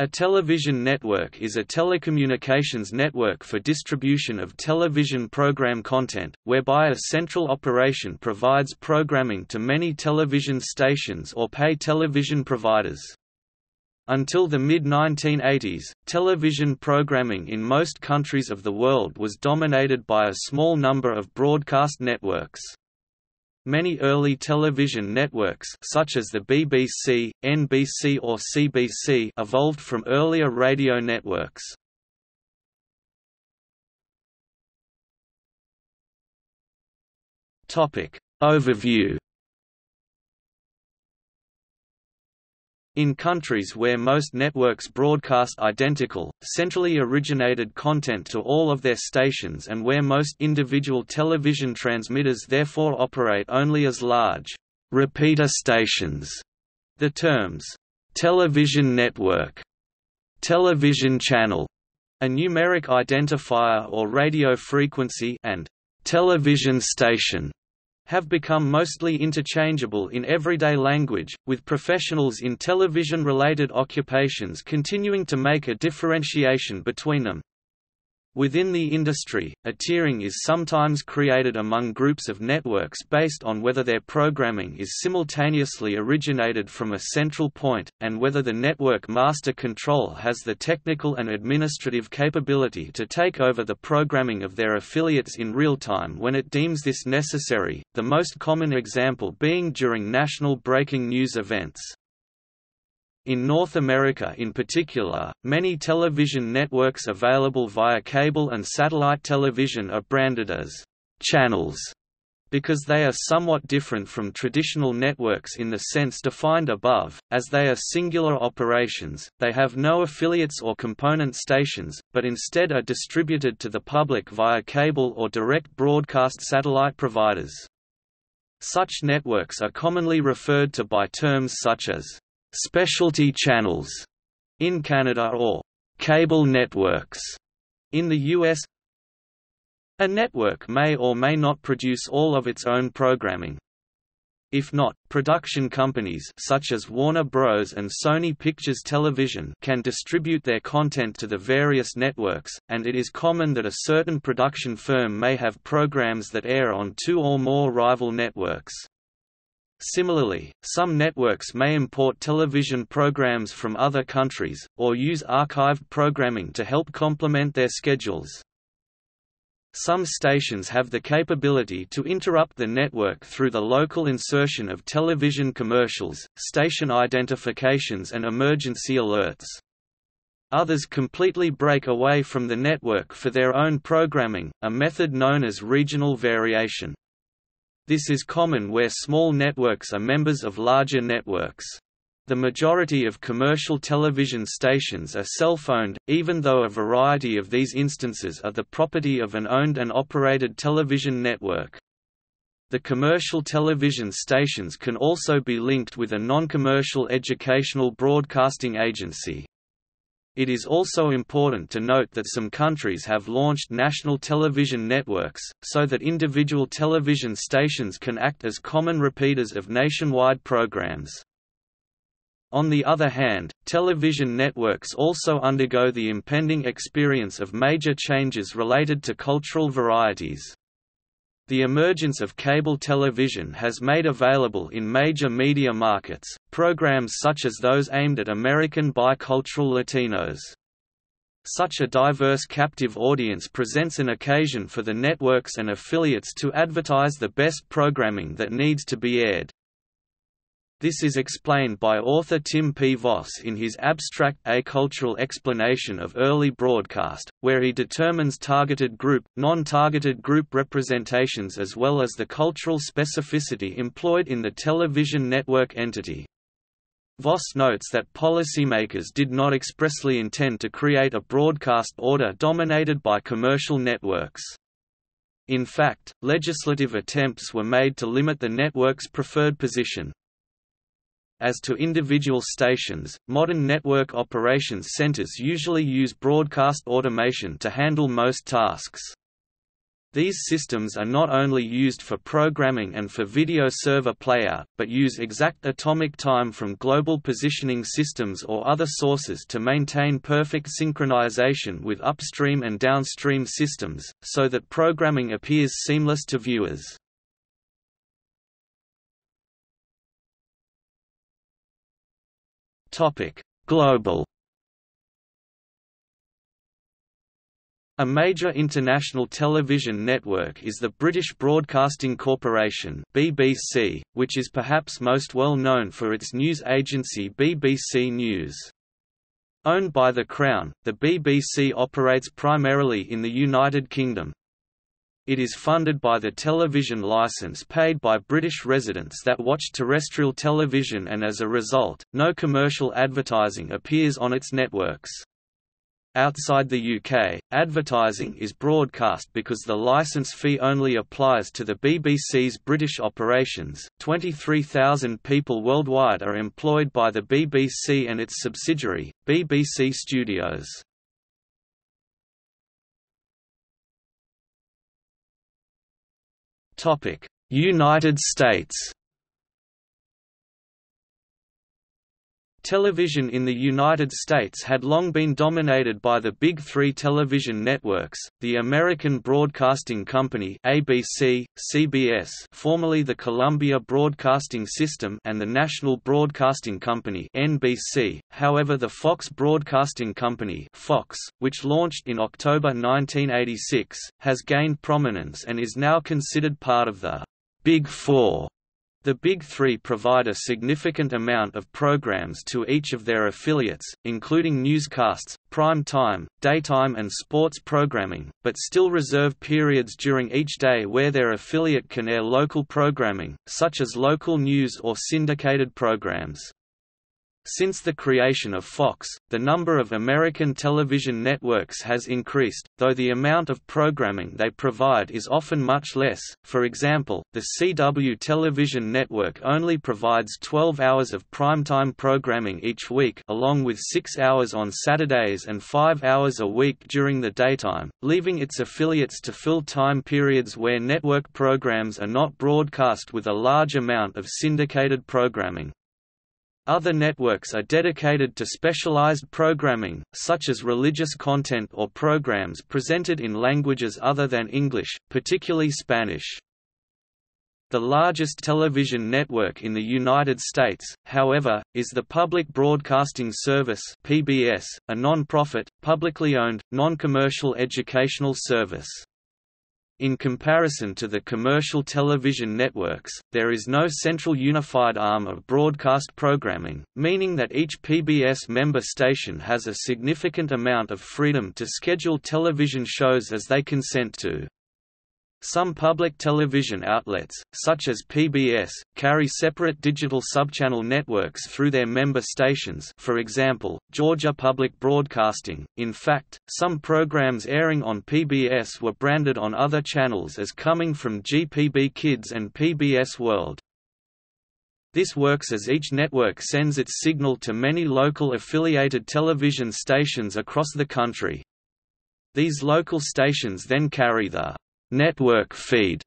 A television network is a telecommunications network for distribution of television program content, whereby a central operation provides programming to many television stations or pay television providers. Until the mid-1980s, television programming in most countries of the world was dominated by a small number of broadcast networks. Many early television networks such as the BBC, NBC or CBC evolved from earlier radio networks. Topic Overview In countries where most networks broadcast identical, centrally originated content to all of their stations and where most individual television transmitters therefore operate only as large, repeater stations, the terms, television network, television channel, a numeric identifier or radio frequency and television station have become mostly interchangeable in everyday language, with professionals in television-related occupations continuing to make a differentiation between them. Within the industry, a tiering is sometimes created among groups of networks based on whether their programming is simultaneously originated from a central point, and whether the network master control has the technical and administrative capability to take over the programming of their affiliates in real time when it deems this necessary, the most common example being during national breaking news events. In North America in particular, many television networks available via cable and satellite television are branded as channels because they are somewhat different from traditional networks in the sense defined above, as they are singular operations, they have no affiliates or component stations, but instead are distributed to the public via cable or direct broadcast satellite providers. Such networks are commonly referred to by terms such as specialty channels in Canada or cable networks in the US. A network may or may not produce all of its own programming. If not, production companies such as Warner Bros. and Sony Pictures Television can distribute their content to the various networks, and it is common that a certain production firm may have programs that air on two or more rival networks. Similarly, some networks may import television programs from other countries, or use archived programming to help complement their schedules. Some stations have the capability to interrupt the network through the local insertion of television commercials, station identifications and emergency alerts. Others completely break away from the network for their own programming, a method known as regional variation. This is common where small networks are members of larger networks. The majority of commercial television stations are self-owned, even though a variety of these instances are the property of an owned and operated television network. The commercial television stations can also be linked with a non-commercial educational broadcasting agency. It is also important to note that some countries have launched national television networks, so that individual television stations can act as common repeaters of nationwide programs. On the other hand, television networks also undergo the impending experience of major changes related to cultural varieties. The emergence of cable television has made available in major media markets, programs such as those aimed at American bicultural Latinos. Such a diverse captive audience presents an occasion for the networks and affiliates to advertise the best programming that needs to be aired. This is explained by author Tim P. Vos in his abstract acultural explanation of early broadcast, where he determines targeted group, non-targeted group representations as well as the cultural specificity employed in the television network entity. Vos notes that policymakers did not expressly intend to create a broadcast order dominated by commercial networks. In fact, legislative attempts were made to limit the network's preferred position, as to individual stations, modern network operations centers usually use broadcast automation to handle most tasks. These systems are not only used for programming and for video server playout, but use exact atomic time from global positioning systems or other sources to maintain perfect synchronization with upstream and downstream systems, so that programming appears seamless to viewers. Global A major international television network is the British Broadcasting Corporation (BBC), which is perhaps most well known for its news agency BBC News. Owned by the Crown, the BBC operates primarily in the United Kingdom. It is funded by the television licence paid by British residents that watch terrestrial television and as a result, no commercial advertising appears on its networks. Outside the UK, advertising is broadcast because the licence fee only applies to the BBC's British operations. 23,000 people worldwide are employed by the BBC and its subsidiary, BBC Studios. United States Television in the United States had long been dominated by the Big Three television networks, the American Broadcasting Company ABC, CBS formerly the Columbia Broadcasting System and the National Broadcasting Company NBC. However the Fox Broadcasting Company Fox, which launched in October 1986, has gained prominence and is now considered part of the Big Four the Big Three provide a significant amount of programs to each of their affiliates, including newscasts, prime time, daytime and sports programming, but still reserve periods during each day where their affiliate can air local programming, such as local news or syndicated programs. Since the creation of Fox, the number of American television networks has increased, though the amount of programming they provide is often much less. For example, the CW television network only provides 12 hours of primetime programming each week, along with 6 hours on Saturdays and 5 hours a week during the daytime, leaving its affiliates to fill time periods where network programs are not broadcast with a large amount of syndicated programming. Other networks are dedicated to specialized programming, such as religious content or programs presented in languages other than English, particularly Spanish. The largest television network in the United States, however, is the Public Broadcasting Service (PBS), a non-profit, publicly owned, non-commercial educational service. In comparison to the commercial television networks, there is no central unified arm of broadcast programming, meaning that each PBS member station has a significant amount of freedom to schedule television shows as they consent to. Some public television outlets, such as PBS, carry separate digital subchannel networks through their member stations for example, Georgia Public Broadcasting. In fact, some programs airing on PBS were branded on other channels as coming from GPB Kids and PBS World. This works as each network sends its signal to many local affiliated television stations across the country. These local stations then carry the network feed,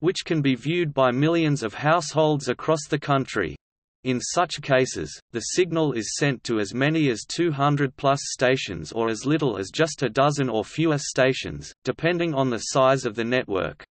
which can be viewed by millions of households across the country. In such cases, the signal is sent to as many as 200-plus stations or as little as just a dozen or fewer stations, depending on the size of the network.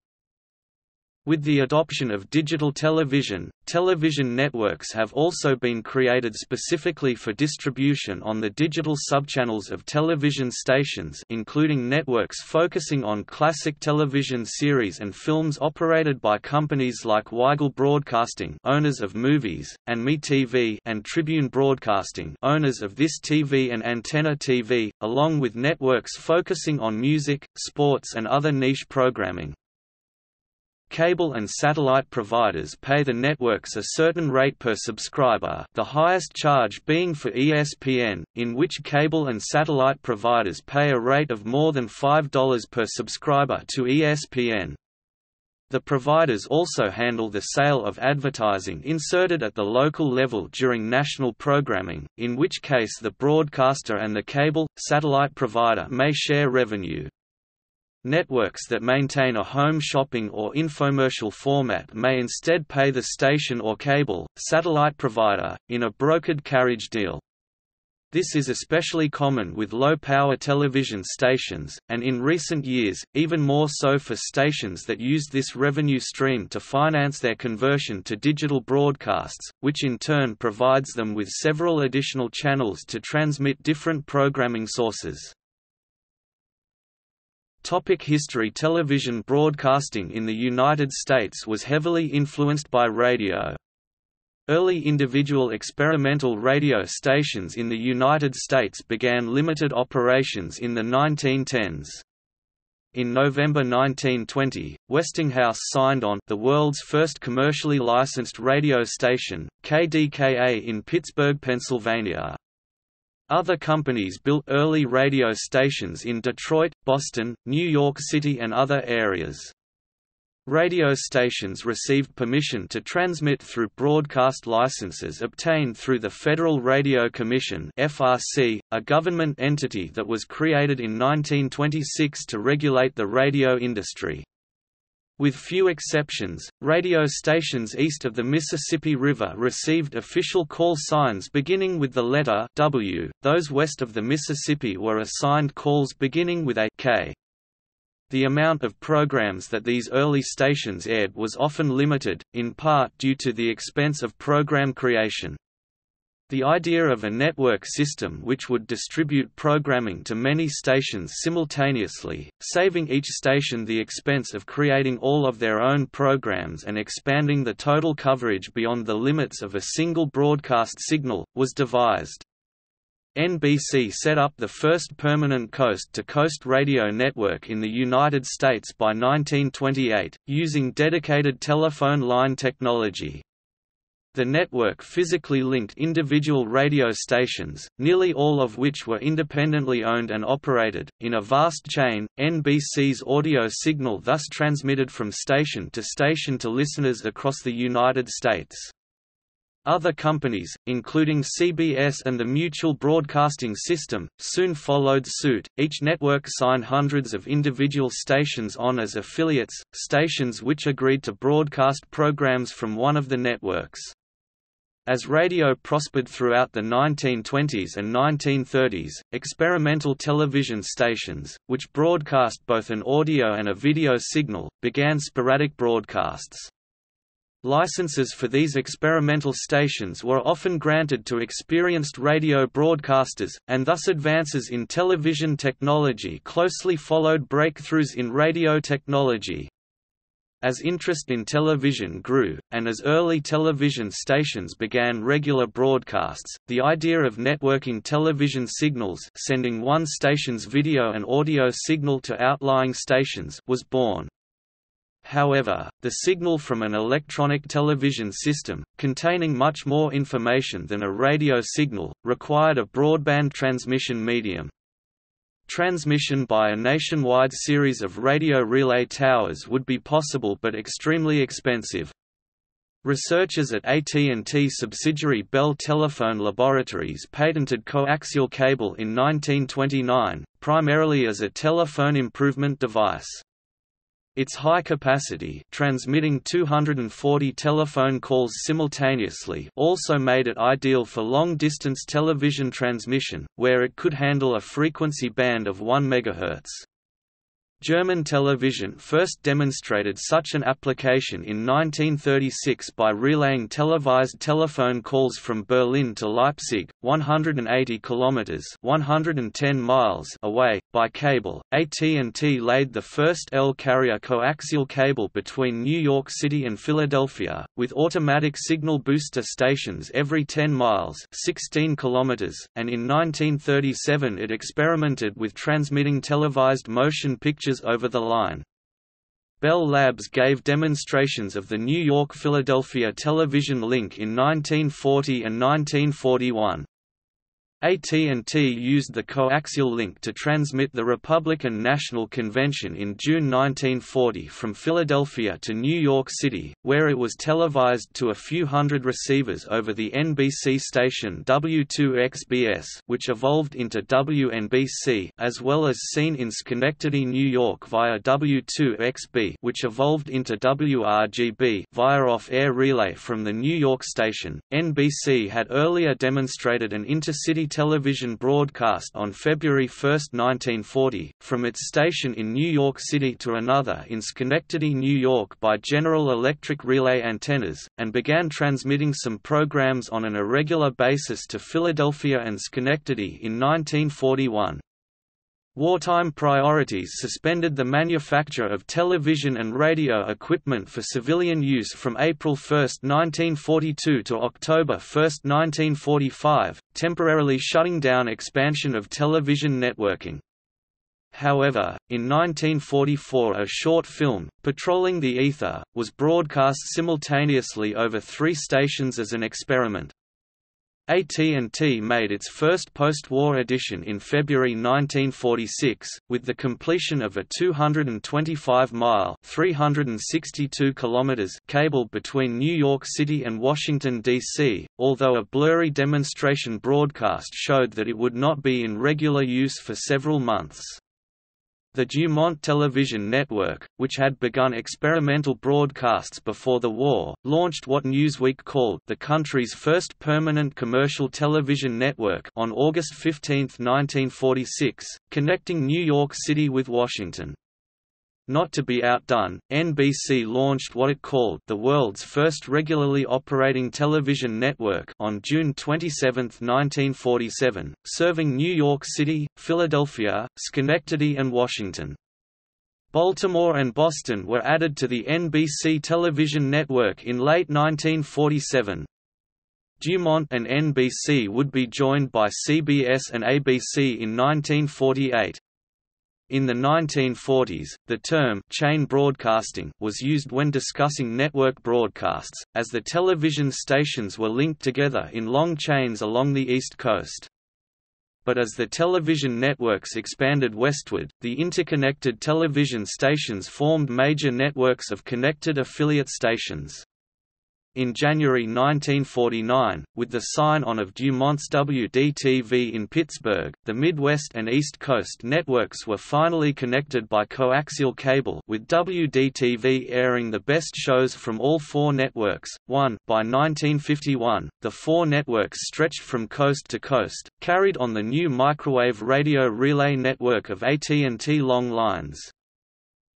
With the adoption of digital television, television networks have also been created specifically for distribution on the digital subchannels of television stations including networks focusing on classic television series and films operated by companies like Weigel Broadcasting owners of movies, and MeTV and Tribune Broadcasting owners of This TV and Antenna TV, along with networks focusing on music, sports and other niche programming. Cable and satellite providers pay the networks a certain rate per subscriber the highest charge being for ESPN, in which cable and satellite providers pay a rate of more than $5 per subscriber to ESPN. The providers also handle the sale of advertising inserted at the local level during national programming, in which case the broadcaster and the cable, satellite provider may share revenue. Networks that maintain a home shopping or infomercial format may instead pay the station or cable, satellite provider, in a brokered carriage deal. This is especially common with low-power television stations, and in recent years, even more so for stations that use this revenue stream to finance their conversion to digital broadcasts, which in turn provides them with several additional channels to transmit different programming sources. Topic history Television broadcasting in the United States was heavily influenced by radio. Early individual experimental radio stations in the United States began limited operations in the 1910s. In November 1920, Westinghouse signed on the world's first commercially licensed radio station, KDKA in Pittsburgh, Pennsylvania. Other companies built early radio stations in Detroit, Boston, New York City and other areas. Radio stations received permission to transmit through broadcast licenses obtained through the Federal Radio Commission (FRC), a government entity that was created in 1926 to regulate the radio industry. With few exceptions, radio stations east of the Mississippi River received official call signs beginning with the letter W, those west of the Mississippi were assigned calls beginning with a K. The amount of programs that these early stations aired was often limited, in part due to the expense of program creation. The idea of a network system which would distribute programming to many stations simultaneously, saving each station the expense of creating all of their own programs and expanding the total coverage beyond the limits of a single broadcast signal, was devised. NBC set up the first permanent coast-to-coast -coast radio network in the United States by 1928, using dedicated telephone line technology. The network physically linked individual radio stations, nearly all of which were independently owned and operated, in a vast chain. NBC's audio signal thus transmitted from station to station to listeners across the United States. Other companies, including CBS and the Mutual Broadcasting System, soon followed suit. Each network signed hundreds of individual stations on as affiliates, stations which agreed to broadcast programs from one of the networks. As radio prospered throughout the 1920s and 1930s, experimental television stations, which broadcast both an audio and a video signal, began sporadic broadcasts. Licenses for these experimental stations were often granted to experienced radio broadcasters, and thus advances in television technology closely followed breakthroughs in radio technology. As interest in television grew, and as early television stations began regular broadcasts, the idea of networking television signals sending one station's video and audio signal to outlying stations was born. However, the signal from an electronic television system, containing much more information than a radio signal, required a broadband transmission medium. Transmission by a nationwide series of radio relay towers would be possible but extremely expensive. Researchers at AT&T subsidiary Bell Telephone Laboratories patented coaxial cable in 1929, primarily as a telephone improvement device. Its high capacity transmitting 240 telephone calls simultaneously also made it ideal for long-distance television transmission, where it could handle a frequency band of 1 MHz. German television first demonstrated such an application in 1936 by relaying televised telephone calls from Berlin to Leipzig, 180 kilometers (110 miles) away by cable. AT&T laid the first L-carrier coaxial cable between New York City and Philadelphia, with automatic signal booster stations every 10 miles (16 kilometers), and in 1937 it experimented with transmitting televised motion pictures over the line. Bell Labs gave demonstrations of the New York-Philadelphia television link in 1940 and 1941. AT&T used the coaxial link to transmit the Republican National Convention in June 1940 from Philadelphia to New York City, where it was televised to a few hundred receivers over the NBC station W2XBS which evolved into WNBC as well as seen in Schenectady, New York via W2XB which evolved into WRGB via off-air relay from the New York station. NBC had earlier demonstrated an intercity television broadcast on February 1, 1940, from its station in New York City to another in Schenectady, New York by General Electric relay antennas, and began transmitting some programs on an irregular basis to Philadelphia and Schenectady in 1941. Wartime priorities suspended the manufacture of television and radio equipment for civilian use from April 1, 1942 to October 1, 1945, temporarily shutting down expansion of television networking. However, in 1944 a short film, Patrolling the Ether, was broadcast simultaneously over three stations as an experiment. AT&T made its first post-war edition in February 1946, with the completion of a 225-mile (362 kilometers) cable between New York City and Washington, D.C., although a blurry demonstration broadcast showed that it would not be in regular use for several months. The Dumont Television Network, which had begun experimental broadcasts before the war, launched what Newsweek called the country's first permanent commercial television network on August 15, 1946, connecting New York City with Washington. Not to be outdone, NBC launched what it called the world's first regularly operating television network on June 27, 1947, serving New York City, Philadelphia, Schenectady and Washington. Baltimore and Boston were added to the NBC television network in late 1947. Dumont and NBC would be joined by CBS and ABC in 1948. In the 1940s, the term chain broadcasting was used when discussing network broadcasts, as the television stations were linked together in long chains along the East Coast. But as the television networks expanded westward, the interconnected television stations formed major networks of connected affiliate stations. In January 1949, with the sign-on of Dumont's WDTV in Pittsburgh, the Midwest and East Coast networks were finally connected by coaxial cable with WDTV airing the best shows from all four networks. 1. By 1951, the four networks stretched from coast to coast, carried on the new microwave radio relay network of AT&T long lines.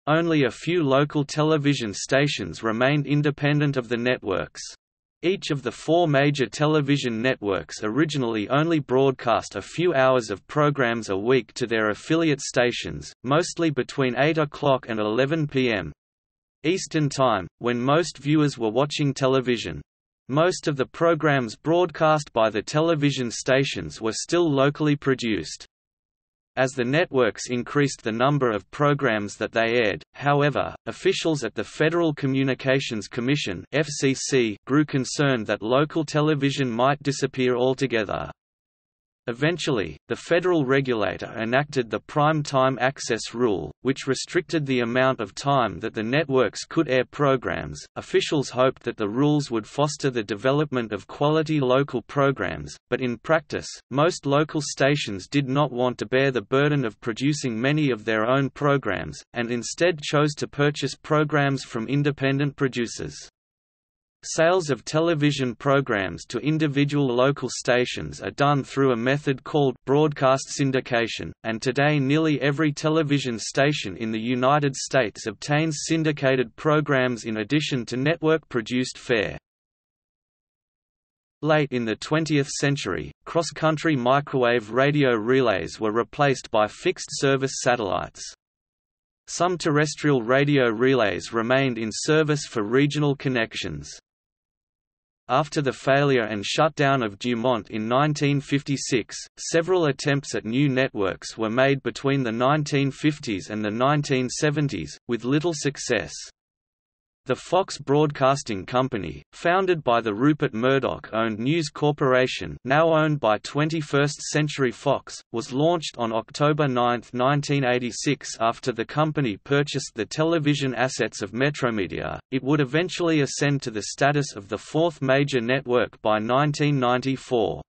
Only a few local television stations remained independent of the networks. Each of the four major television networks originally only broadcast a few hours of programs a week to their affiliate stations, mostly between 8 o'clock and 11 p.m. Eastern Time, when most viewers were watching television. Most of the programs broadcast by the television stations were still locally produced. As the networks increased the number of programs that they aired, however, officials at the Federal Communications Commission (FCC) grew concerned that local television might disappear altogether. Eventually, the federal regulator enacted the Prime Time Access Rule, which restricted the amount of time that the networks could air programs. Officials hoped that the rules would foster the development of quality local programs, but in practice, most local stations did not want to bear the burden of producing many of their own programs, and instead chose to purchase programs from independent producers. Sales of television programs to individual local stations are done through a method called broadcast syndication, and today nearly every television station in the United States obtains syndicated programs in addition to network-produced fare. Late in the 20th century, cross-country microwave radio relays were replaced by fixed-service satellites. Some terrestrial radio relays remained in service for regional connections. After the failure and shutdown of Dumont in 1956, several attempts at new networks were made between the 1950s and the 1970s, with little success. The Fox Broadcasting Company, founded by the Rupert Murdoch-owned News Corporation now owned by 21st Century Fox, was launched on October 9, 1986 after the company purchased the television assets of Metromedia. It would eventually ascend to the status of the fourth major network by 1994.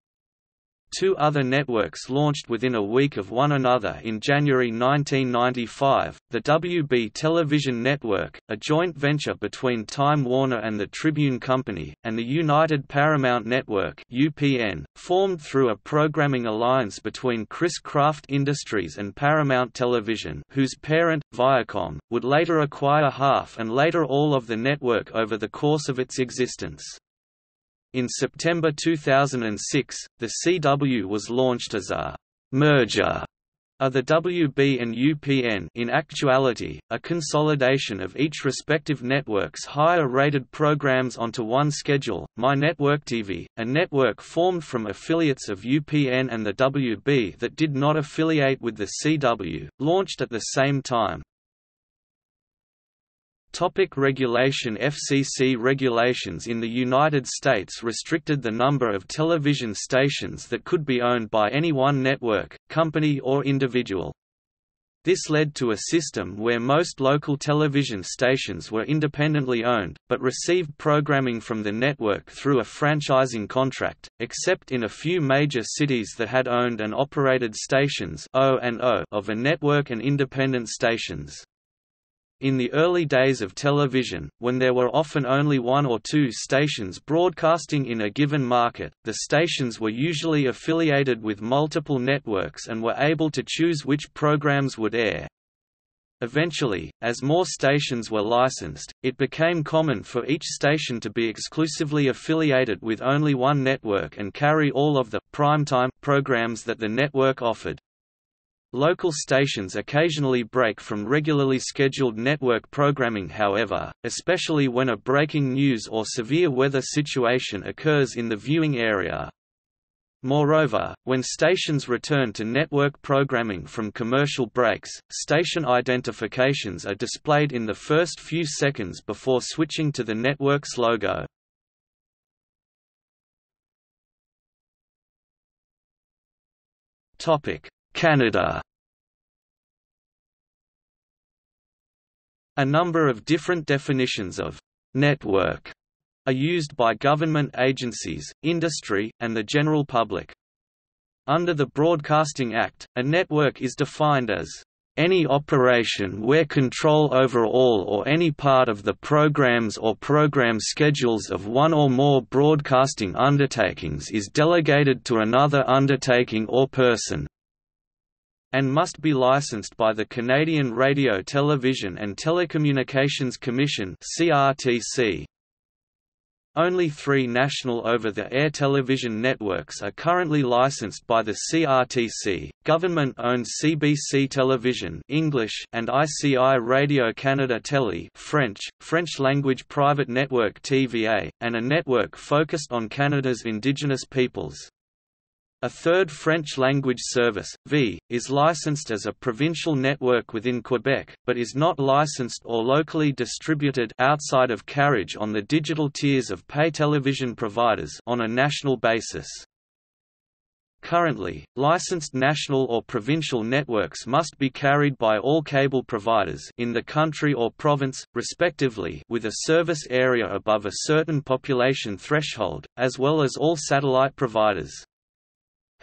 Two other networks launched within a week of one another in January 1995, the WB Television Network, a joint venture between Time Warner and the Tribune Company, and the United Paramount Network UPN, formed through a programming alliance between Chris Craft Industries and Paramount Television whose parent, Viacom, would later acquire half and later all of the network over the course of its existence. In September 2006, the CW was launched as a merger of the WB and UPN in actuality, a consolidation of each respective network's higher-rated programs onto one schedule, My Network TV, a network formed from affiliates of UPN and the WB that did not affiliate with the CW, launched at the same time. Topic regulation FCC regulations in the United States restricted the number of television stations that could be owned by any one network, company or individual. This led to a system where most local television stations were independently owned, but received programming from the network through a franchising contract, except in a few major cities that had owned and operated stations of a network and independent stations. In the early days of television, when there were often only one or two stations broadcasting in a given market, the stations were usually affiliated with multiple networks and were able to choose which programs would air. Eventually, as more stations were licensed, it became common for each station to be exclusively affiliated with only one network and carry all of the primetime programs that the network offered. Local stations occasionally break from regularly scheduled network programming however, especially when a breaking news or severe weather situation occurs in the viewing area. Moreover, when stations return to network programming from commercial breaks, station identifications are displayed in the first few seconds before switching to the network's logo. Topic: Canada A number of different definitions of «network» are used by government agencies, industry, and the general public. Under the Broadcasting Act, a network is defined as any operation where control over all or any part of the programs or program schedules of one or more broadcasting undertakings is delegated to another undertaking or person, and must be licensed by the Canadian Radio Television and Telecommunications Commission CRTC. Only three national over-the-air television networks are currently licensed by the CRTC, government-owned CBC Television English and ICI Radio Canada Tele French, French-language private network TVA, and a network focused on Canada's Indigenous peoples. A third French-language service, V, is licensed as a provincial network within Quebec, but is not licensed or locally distributed outside of carriage on the digital tiers of pay television providers on a national basis. Currently, licensed national or provincial networks must be carried by all cable providers in the country or province, respectively with a service area above a certain population threshold, as well as all satellite providers.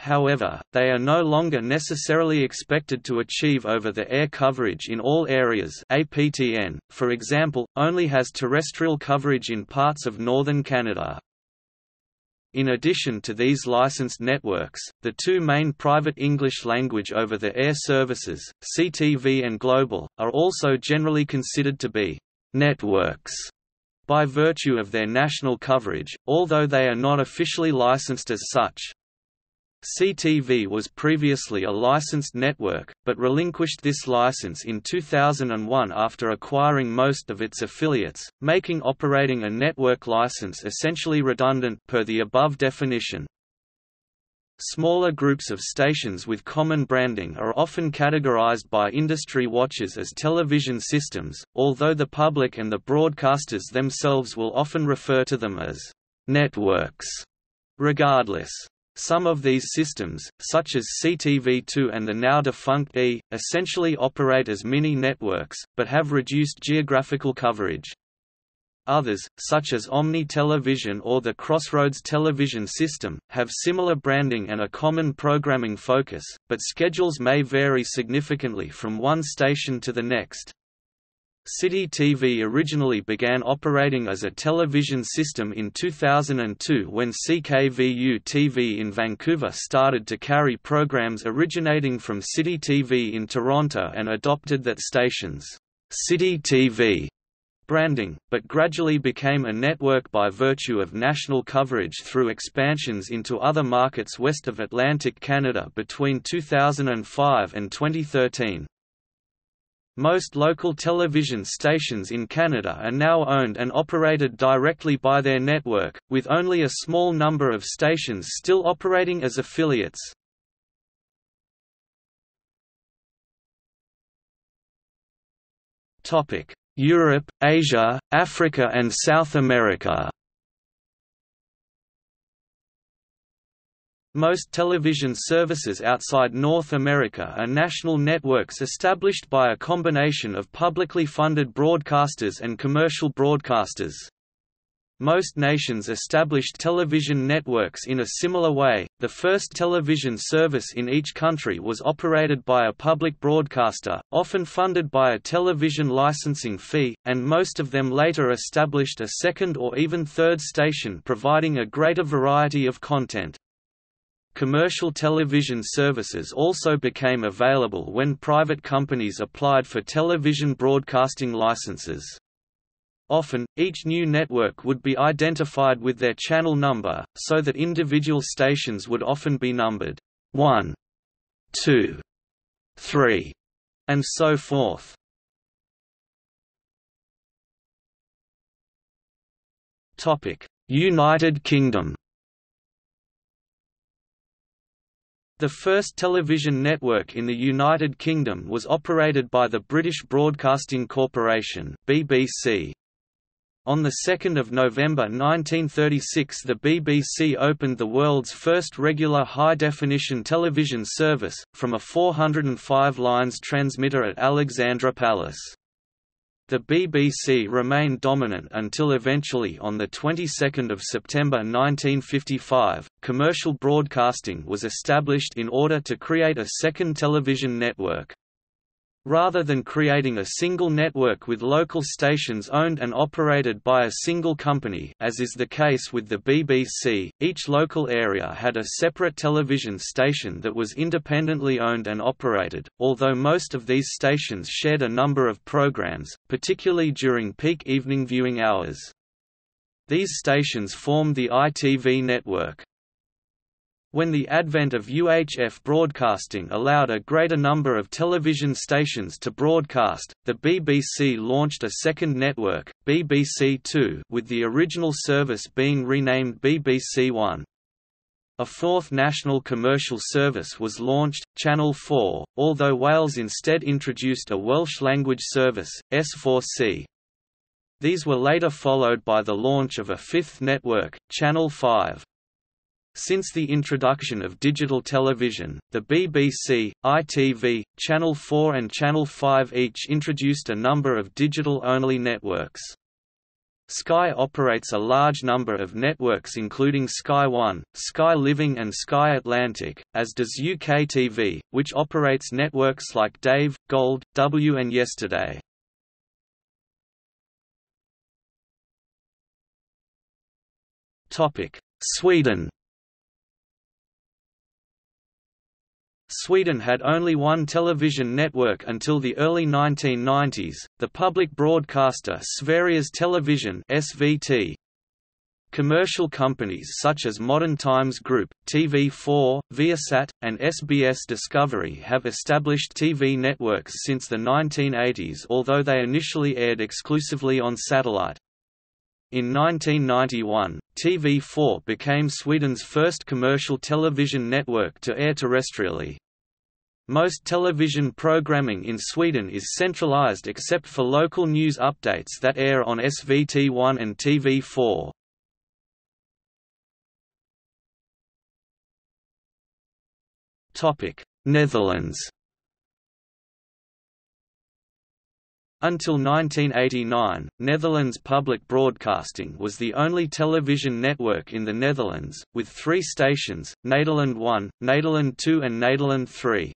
However, they are no longer necessarily expected to achieve over-the-air coverage in all areas APTN, for example, only has terrestrial coverage in parts of northern Canada. In addition to these licensed networks, the two main private English-language over-the-air services, CTV and Global, are also generally considered to be «networks» by virtue of their national coverage, although they are not officially licensed as such. CTV was previously a licensed network, but relinquished this license in 2001 after acquiring most of its affiliates, making operating a network license essentially redundant per the above definition. Smaller groups of stations with common branding are often categorized by industry watchers as television systems, although the public and the broadcasters themselves will often refer to them as networks. Regardless, some of these systems, such as CTV2 and the now defunct E, essentially operate as mini-networks, but have reduced geographical coverage. Others, such as Omni Television or the Crossroads television system, have similar branding and a common programming focus, but schedules may vary significantly from one station to the next. City TV originally began operating as a television system in 2002 when CKVU TV in Vancouver started to carry programs originating from City TV in Toronto and adopted that station's City TV branding, but gradually became a network by virtue of national coverage through expansions into other markets west of Atlantic Canada between 2005 and 2013. Most local television stations in Canada are now owned and operated directly by their network, with only a small number of stations still operating as affiliates. Europe, Asia, Africa and South America Most television services outside North America are national networks established by a combination of publicly funded broadcasters and commercial broadcasters. Most nations established television networks in a similar way. The first television service in each country was operated by a public broadcaster, often funded by a television licensing fee, and most of them later established a second or even third station providing a greater variety of content. Commercial television services also became available when private companies applied for television broadcasting licenses. Often, each new network would be identified with their channel number, so that individual stations would often be numbered 1, 2, 3, and so forth. United Kingdom The first television network in the United Kingdom was operated by the British Broadcasting Corporation BBC. On 2 November 1936 the BBC opened the world's first regular high-definition television service, from a 405 lines transmitter at Alexandra Palace. The BBC remained dominant until eventually on the 22nd of September 1955, commercial broadcasting was established in order to create a second television network. Rather than creating a single network with local stations owned and operated by a single company as is the case with the BBC, each local area had a separate television station that was independently owned and operated, although most of these stations shared a number of programs, particularly during peak evening viewing hours. These stations formed the ITV network. When the advent of UHF broadcasting allowed a greater number of television stations to broadcast, the BBC launched a second network, BBC Two with the original service being renamed BBC One. A fourth national commercial service was launched, Channel 4, although Wales instead introduced a Welsh-language service, S4C. These were later followed by the launch of a fifth network, Channel 5. Since the introduction of digital television, the BBC, ITV, Channel 4 and Channel 5 each introduced a number of digital-only networks. Sky operates a large number of networks including Sky One, Sky Living and Sky Atlantic, as does UKTV, which operates networks like Dave, Gold, W and Yesterday. Sweden Sweden had only one television network until the early 1990s, the public broadcaster Sveriges Television (SVT). Commercial companies such as Modern Times Group, TV4, Viasat, and SBS Discovery have established TV networks since the 1980s although they initially aired exclusively on satellite. In 1991, TV4 became Sweden's first commercial television network to air terrestrially. Most television programming in Sweden is centralized except for local news updates that air on SVT1 and TV4. Topic: Netherlands Until 1989, Netherlands Public Broadcasting was the only television network in the Netherlands, with three stations, Nederland 1, Nederland 2 and Nederland 3.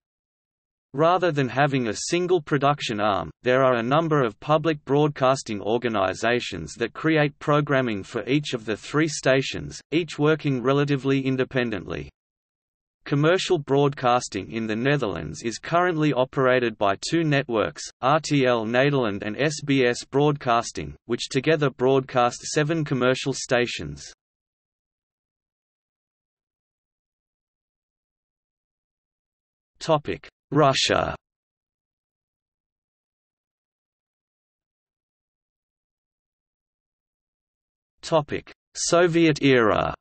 Rather than having a single production arm, there are a number of public broadcasting organizations that create programming for each of the three stations, each working relatively independently. Commercial broadcasting in the Netherlands is currently operated by two networks, RTL Nederland and SBS Broadcasting, which together broadcast seven commercial stations. Russia. Soviet era.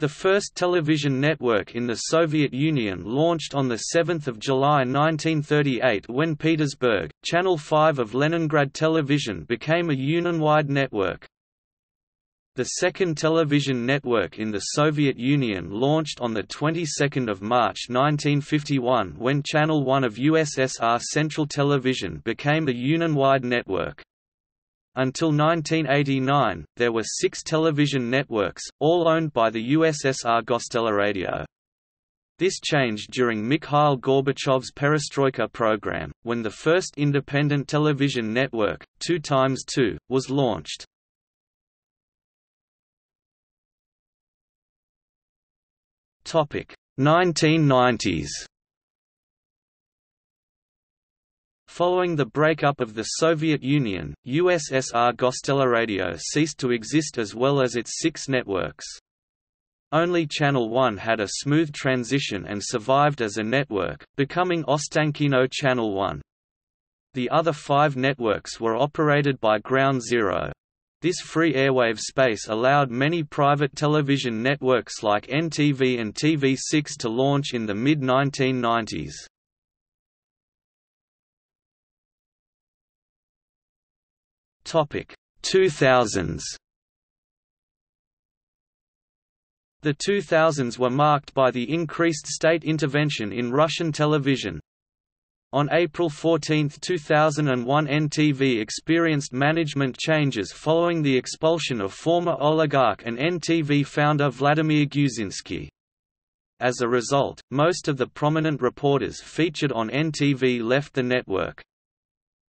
The first television network in the Soviet Union launched on 7 July 1938 when Petersburg, Channel 5 of Leningrad Television became a Union-wide network. The second television network in the Soviet Union launched on the 22nd of March 1951 when Channel 1 of USSR Central Television became a Union-wide network. Until 1989, there were six television networks, all owned by the USSR Gosteleradio. This changed during Mikhail Gorbachev's Perestroika program, when the first independent television network, 2 times 2, was launched. Topic 1990s Following the breakup of the Soviet Union, USSR Gosteleradio ceased to exist as well as its six networks. Only Channel 1 had a smooth transition and survived as a network, becoming Ostankino Channel 1. The other five networks were operated by Ground Zero. This free airwave space allowed many private television networks like NTV and TV6 to launch in the mid-1990s. Topic 2000s. The 2000s were marked by the increased state intervention in Russian television. On April 14, 2001 NTV experienced management changes following the expulsion of former oligarch and NTV founder Vladimir Gusinsky. As a result, most of the prominent reporters featured on NTV left the network.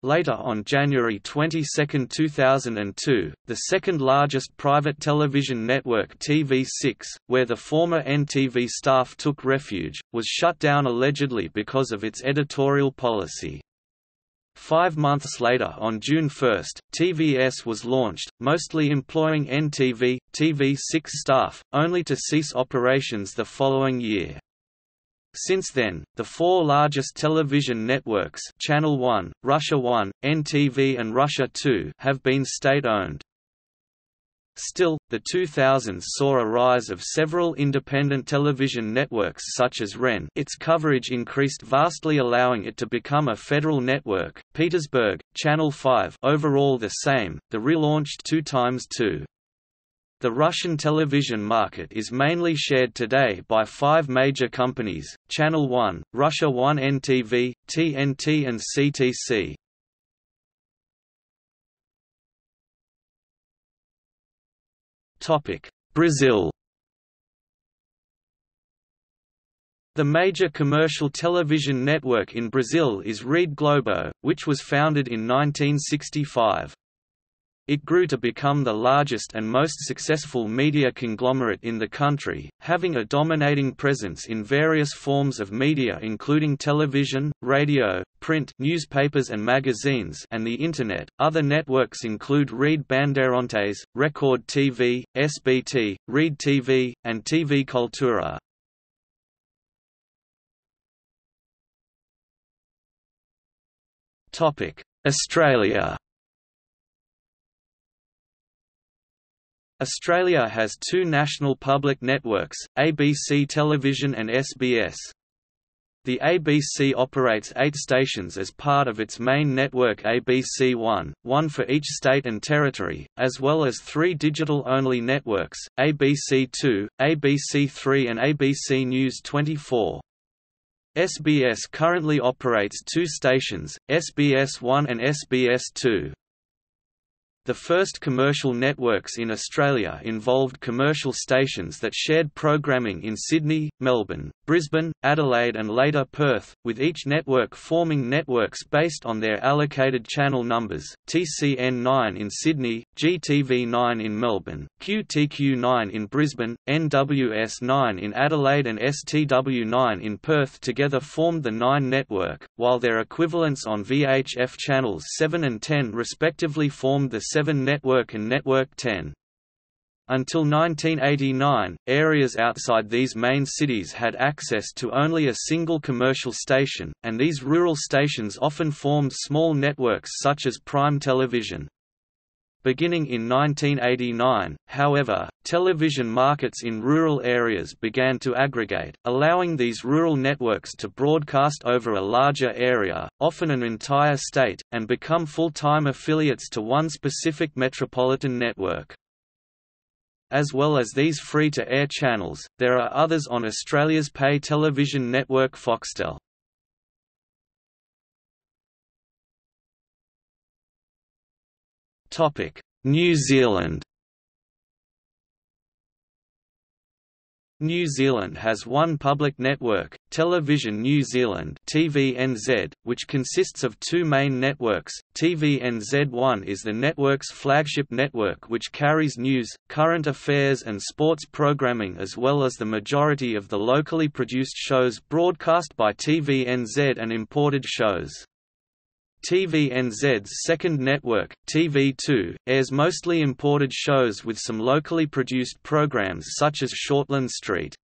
Later on January 22, 2002, the second largest private television network TV6, where the former NTV staff took refuge, was shut down allegedly because of its editorial policy. Five months later on June 1, TVS was launched, mostly employing NTV, TV6 staff, only to cease operations the following year. Since then, the four largest television networks Channel 1, Russia 1, NTV and Russia 2 have been state-owned. Still, the 2000s saw a rise of several independent television networks such as REN. Its coverage increased vastly allowing it to become a federal network, Petersburg, Channel 5 overall the same, the relaunched 2 times 2 the Russian television market is mainly shared today by five major companies, Channel 1, Russia 1 NTV, TNT and CTC. Brazil The major commercial television network in Brazil is Rede Globo, which was founded in 1965. It grew to become the largest and most successful media conglomerate in the country, having a dominating presence in various forms of media including television, radio, print newspapers and magazines and the Internet. Other networks include Rede Bandeirantes, Record TV, SBT, Rede TV, and TV Cultura. Topic: Australia Australia has two national public networks, ABC Television and SBS. The ABC operates eight stations as part of its main network ABC One, one for each state and territory, as well as three digital-only networks, ABC Two, ABC Three and ABC News 24. SBS currently operates two stations, SBS One and SBS Two. The first commercial networks in Australia involved commercial stations that shared programming in Sydney, Melbourne, Brisbane, Adelaide and later Perth, with each network forming networks based on their allocated channel numbers, TCN 9 in Sydney, GTV 9 in Melbourne, QTQ 9 in Brisbane, NWS 9 in Adelaide and STW 9 in Perth together formed the 9 network, while their equivalents on VHF channels 7 and 10 respectively formed the 7 Network and Network 10. Until 1989, areas outside these main cities had access to only a single commercial station, and these rural stations often formed small networks such as Prime Television. Beginning in 1989, however, television markets in rural areas began to aggregate, allowing these rural networks to broadcast over a larger area, often an entire state, and become full-time affiliates to one specific metropolitan network. As well as these free-to-air channels, there are others on Australia's pay television network Foxtel. New Zealand New Zealand has one public network, Television New Zealand TVNZ, which consists of two main networks. TVNZ1 is the network's flagship network which carries news, current affairs and sports programming as well as the majority of the locally produced shows broadcast by TVNZ and imported shows. TVNZ's second network, TV2, airs mostly imported shows with some locally produced programs such as Shortland Street.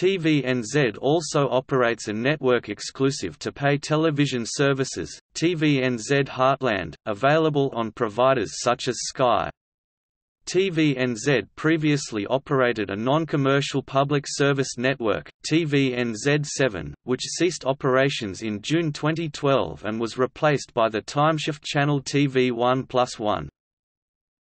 TVNZ also operates a network exclusive to pay television services, TVNZ Heartland, available on providers such as Sky. TVNZ previously operated a non-commercial public service network, TVNZ7, which ceased operations in June 2012 and was replaced by the timeshift channel TV1 Plus One.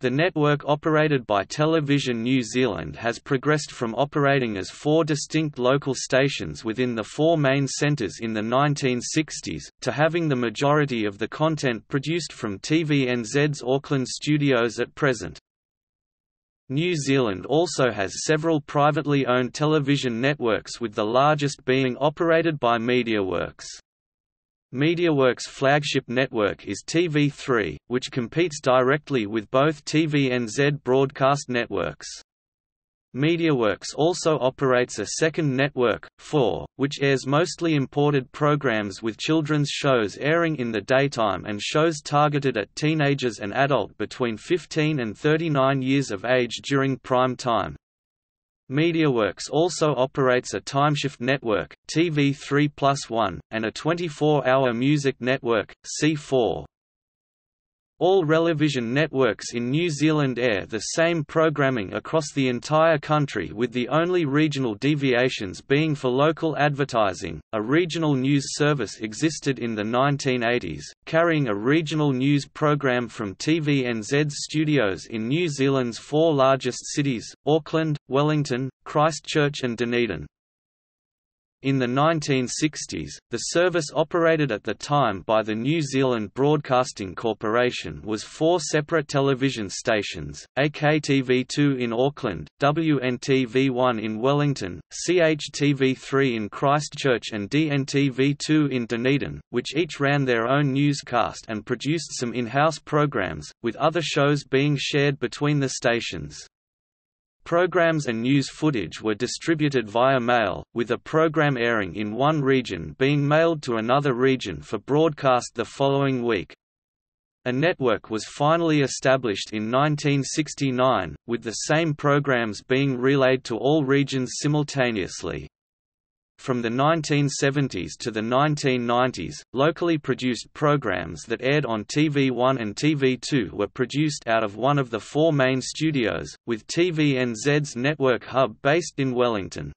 The network operated by Television New Zealand has progressed from operating as four distinct local stations within the four main centres in the 1960s, to having the majority of the content produced from TVNZ's Auckland studios at present. New Zealand also has several privately owned television networks with the largest being operated by MediaWorks. MediaWorks' flagship network is TV3, which competes directly with both TVNZ broadcast networks. MediaWorks also operates a second network, 4, which airs mostly imported programs with children's shows airing in the daytime and shows targeted at teenagers and adult between 15 and 39 years of age during prime time. MediaWorks also operates a timeshift network, TV3 Plus One, and a 24-hour music network, C4. All television networks in New Zealand air the same programming across the entire country with the only regional deviations being for local advertising. A regional news service existed in the 1980s, carrying a regional news program from TVNZ's studios in New Zealand's four largest cities, Auckland, Wellington, Christchurch and Dunedin. In the 1960s, the service operated at the time by the New Zealand Broadcasting Corporation was four separate television stations, AKTV2 in Auckland, WNTV1 in Wellington, CHTV3 in Christchurch and DNTV2 in Dunedin, which each ran their own newscast and produced some in-house programs, with other shows being shared between the stations. Programs and news footage were distributed via mail, with a program airing in one region being mailed to another region for broadcast the following week. A network was finally established in 1969, with the same programs being relayed to all regions simultaneously. From the 1970s to the 1990s, locally produced programs that aired on TV1 and TV2 were produced out of one of the four main studios, with TVNZ's network hub based in Wellington.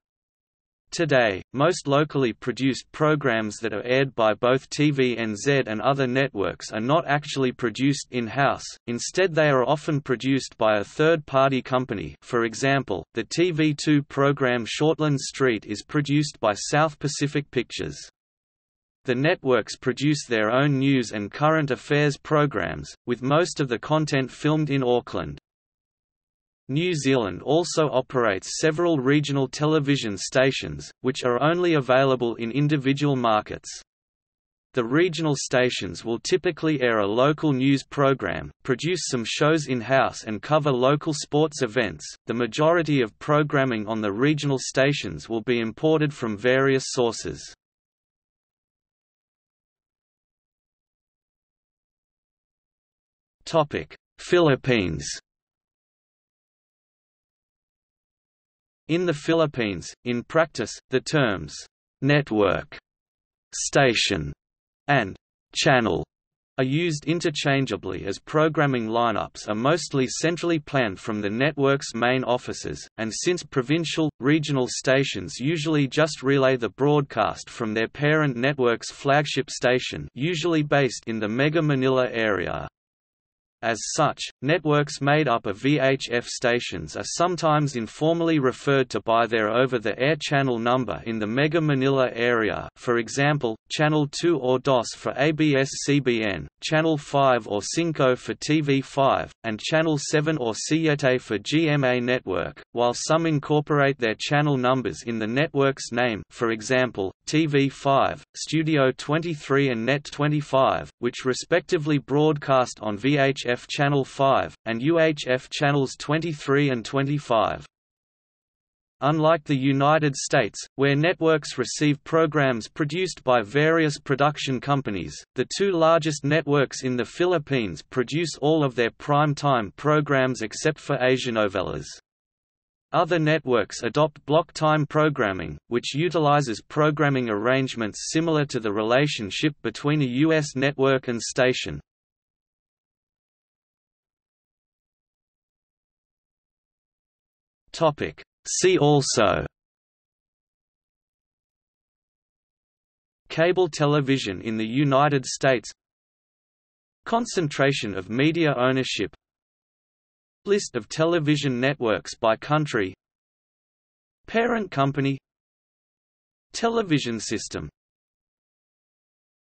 Today, most locally produced programs that are aired by both TVNZ and other networks are not actually produced in-house, instead they are often produced by a third-party company for example, the TV2 program Shortland Street is produced by South Pacific Pictures. The networks produce their own news and current affairs programs, with most of the content filmed in Auckland. New Zealand also operates several regional television stations, which are only available in individual markets. The regional stations will typically air a local news program, produce some shows in-house and cover local sports events. The majority of programming on the regional stations will be imported from various sources. Topic: Philippines In the Philippines, in practice, the terms, network, station, and channel are used interchangeably as programming lineups are mostly centrally planned from the network's main offices, and since provincial, regional stations usually just relay the broadcast from their parent network's flagship station usually based in the Mega Manila area. As such, networks made up of VHF stations are sometimes informally referred to by their over-the-air channel number in the Mega Manila area for example, Channel 2 or Dos for ABS-CBN, Channel 5 or Cinco for TV5, and Channel 7 or Siete for GMA Network, while some incorporate their channel numbers in the network's name for example, TV5, Studio 23 and Net 25, which respectively broadcast on VHF Channel 5, and UHF Channels 23 and 25. Unlike the United States, where networks receive programs produced by various production companies, the two largest networks in the Philippines produce all of their prime-time programs except for Asian Asianovelas. Other networks adopt block time programming, which utilizes programming arrangements similar to the relationship between a U.S. network and station. Topic. See also. Cable television in the United States. Concentration of media ownership. List of television networks by country. Parent company. Television system